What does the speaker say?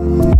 Thank you.